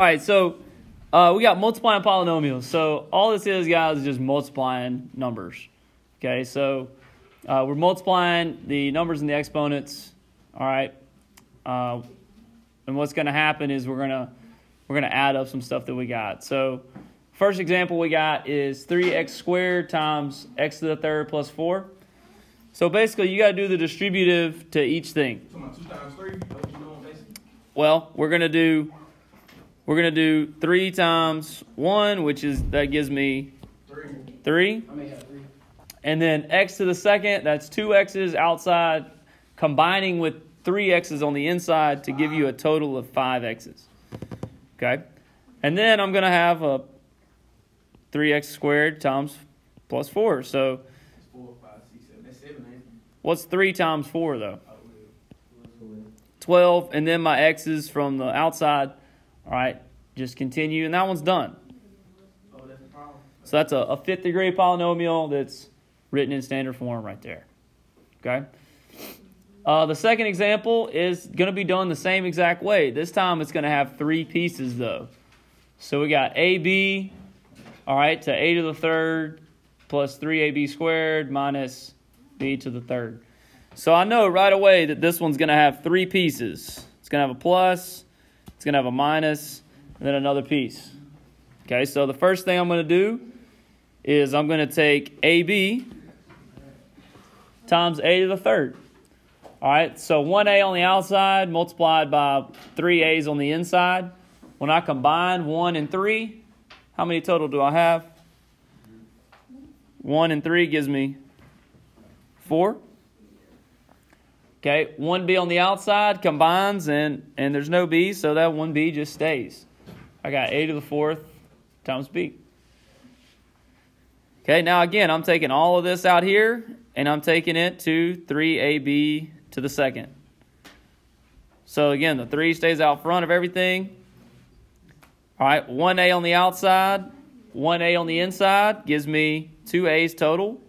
All right, so uh, we got multiplying polynomials. So all this is, guys, is just multiplying numbers. Okay, so uh, we're multiplying the numbers and the exponents. All right, uh, and what's going to happen is we're gonna we're gonna add up some stuff that we got. So first example we got is 3x squared times x to the third plus 4. So basically, you got to do the distributive to each thing. Well, we're gonna do we're gonna do three times one, which is that gives me three. And then x to the second, that's two x's outside, combining with three x's on the inside to give you a total of five x's. Okay? And then I'm gonna have a 3x squared times plus 4. So what's 3 times 4 though? 12. And then my x's from the outside. All right, just continue. And that one's done. So that's a, a fifth degree polynomial that's written in standard form right there. Okay? Uh, the second example is going to be done the same exact way. This time it's going to have three pieces though. So we got AB, all right, to a to the third plus 3ab squared minus b to the third. So I know right away that this one's going to have three pieces. It's going to have a plus, it's going to have a minus, and then another piece. Okay, so the first thing I'm going to do is I'm going to take AB times a to the third. All right, so 1a on the outside multiplied by 3a's on the inside. When I combine 1 and 3, how many total do I have? 1 and 3 gives me 4. Okay, 1b on the outside combines and, and there's no b, so that 1b just stays. I got a to the fourth times b. Okay, now again, I'm taking all of this out here and I'm taking it to 3ab to the second. So again, the 3 stays out front of everything. All right, 1a on the outside, 1a on the inside gives me 2a's total.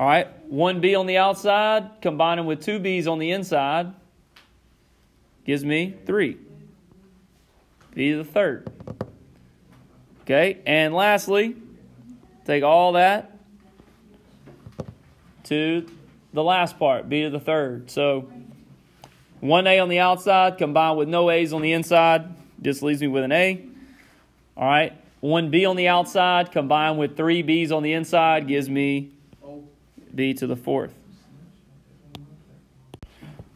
All right, 1b on the outside combining with 2b's on the inside gives me 3. b to the third. Okay, and lastly, take all that to the last part, b to the third. So 1a on the outside combined with no a's on the inside just leaves me with an a. All right, 1b on the outside combined with 3 b's on the inside gives me b to the fourth.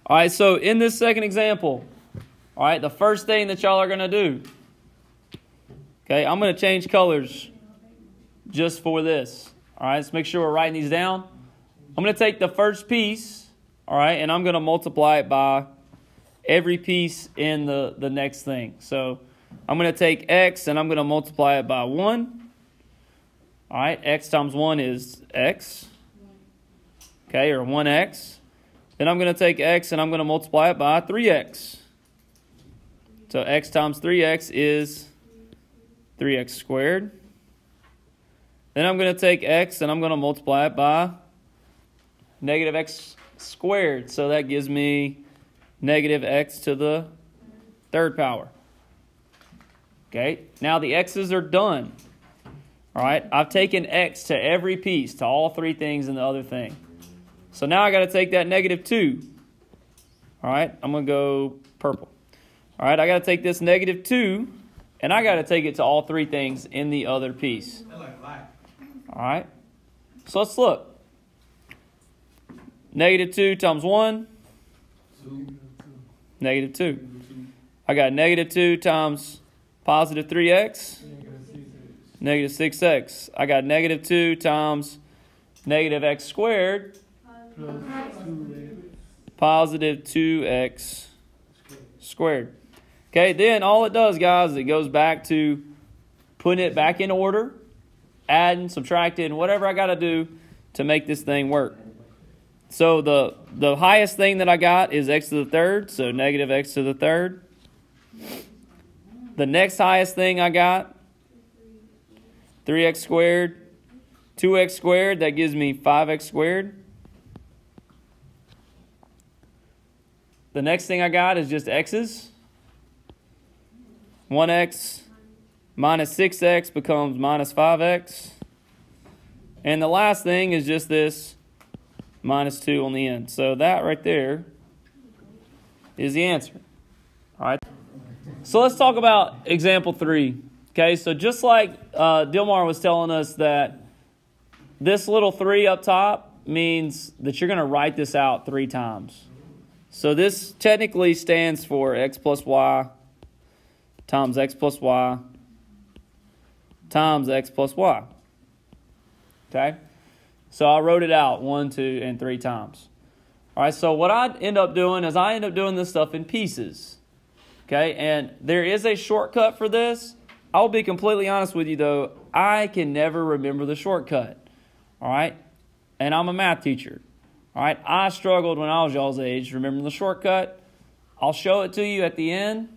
All right, so in this second example, all right, the first thing that y'all are going to do, okay, I'm going to change colors just for this. All right, let's make sure we're writing these down. I'm going to take the first piece, all right, and I'm going to multiply it by every piece in the, the next thing. So I'm going to take x and I'm going to multiply it by 1. All right, x times 1 is x okay, or 1x. Then I'm going to take x and I'm going to multiply it by 3x. So x times 3x is 3x squared. Then I'm going to take x and I'm going to multiply it by negative x squared. So that gives me negative x to the third power. Okay, now the x's are done. All right, I've taken x to every piece, to all three things and the other thing. So now I got to take that negative 2. All right, I'm going to go purple. All right, I got to take this negative 2, and I got to take it to all three things in the other piece. All right, so let's look. Negative 2 times 1, negative 2. I got negative 2 times positive 3x, negative 6x. I got negative 2 times negative x squared, positive 2x squared. Okay, then all it does, guys, is it goes back to putting it back in order, adding, subtracting, whatever I got to do to make this thing work. So the, the highest thing that I got is x to the third, so negative x to the third. The next highest thing I got, 3x squared, 2x squared, that gives me 5x squared. The next thing I got is just x's. 1x minus 6x becomes minus 5x. And the last thing is just this minus 2 on the end. So that right there is the answer. All right. So let's talk about example 3. Okay, so just like uh, Dilmar was telling us that this little 3 up top means that you're going to write this out three times. So this technically stands for x plus y times x plus y times x plus y. Okay? So I wrote it out one, two, and three times. All right, so what I end up doing is I end up doing this stuff in pieces. Okay, and there is a shortcut for this. I'll be completely honest with you though, I can never remember the shortcut. All right, and I'm a math teacher. All right, I struggled when I was y'all's age Remember the shortcut. I'll show it to you at the end,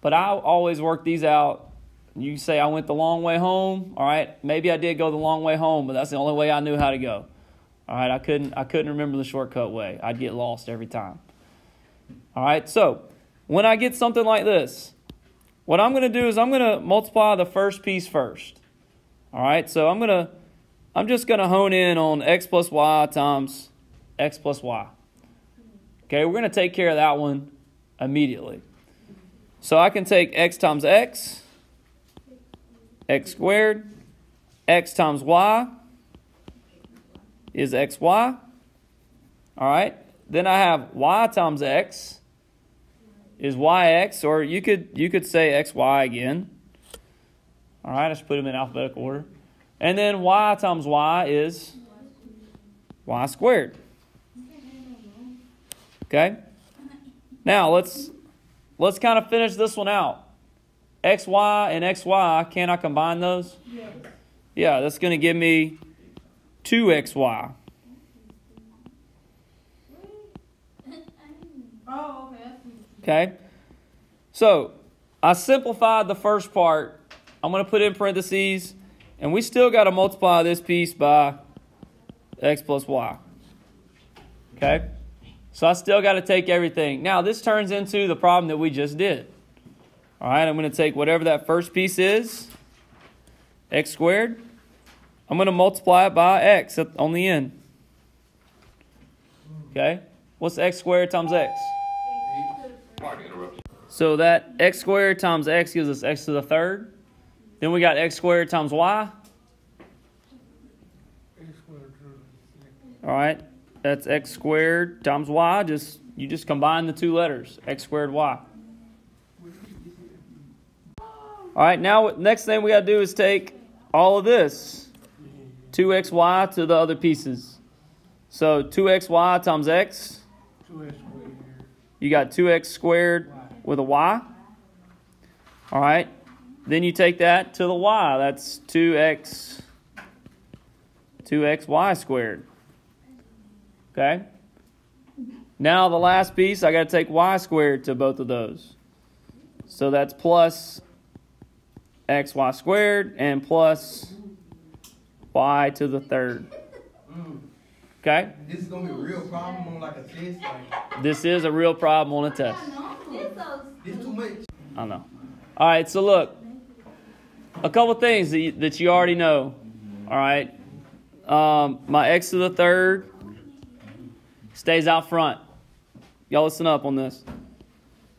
but I always work these out. You say I went the long way home. All right, maybe I did go the long way home, but that's the only way I knew how to go. All right, I couldn't I couldn't remember the shortcut way. I'd get lost every time. All right, so when I get something like this, what I'm going to do is I'm going to multiply the first piece first. All right, so I'm going to I'm just going to hone in on x plus y times x plus y. Okay, we're going to take care of that one immediately. So I can take x times x, x squared, x times y is xy. All right, then I have y times x is yx, or you could you could say xy again. All right, I just put them in alphabetical order. And then y times y is y squared. Okay? Now let's let's kind of finish this one out. xy and xy, can I combine those? Yes. Yeah, that's going to give me 2xy. Oh, okay. I see. Okay? So, I simplified the first part. I'm going to put in parentheses, and we still got to multiply this piece by x plus y. Okay? So, I still got to take everything. Now, this turns into the problem that we just did. All right, I'm going to take whatever that first piece is, x squared. I'm going to multiply it by x on the end. Okay? What's x squared times x? So that x squared times x gives us x to the third. Then we got x squared times y. All right, that's x squared times y. Just you just combine the two letters, x squared y. All right, now next thing we got to do is take all of this, 2xy to the other pieces. So 2xy times x, you got 2x squared with a y. All right. Then you take that to the y. That's 2x 2xy squared. Okay? Now the last piece, I got to take y squared to both of those. So that's plus xy squared and plus y to the third. Okay? This is gonna be a real problem on like a test. Like, This is a real problem on a test. this too much. I know. All right, so look, a couple things that you, that you already know. All right, um, my x to the third stays out front. Y'all listen up on this.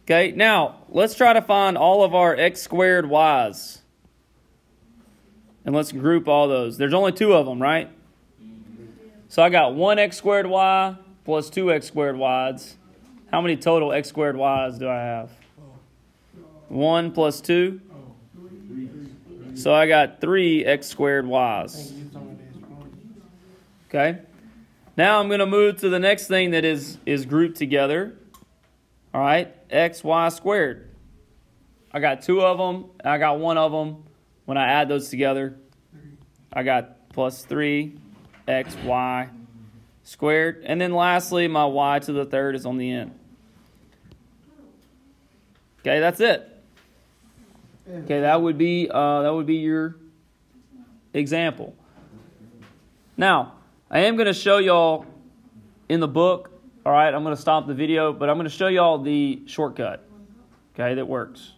Okay, now let's try to find all of our x squared y's. And let's group all those. There's only two of them, right? So I got 1x squared y plus 2x squared y's. How many total x squared y's do I have? 1 plus 2. So I got 3 x squared y's. Okay? Now I'm going to move to the next thing that is, is grouped together. All right? x y squared. I got two of them. I got one of them. When I add those together, I got plus 3 x y squared. And then lastly, my y to the third is on the end. Okay, that's it. Okay, that would be uh, that would be your example. Now, I am going to show y'all in the book. All right, I'm going to stop the video, but I'm going to show y'all the shortcut. Okay, that works.